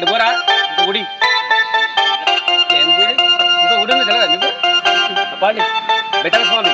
అటు పోరా ఇంకో గుడి. ఏం గుడి? ఇంకో గుడి ఉంది కదా నీకు పాడి బెటర్ స్వామి.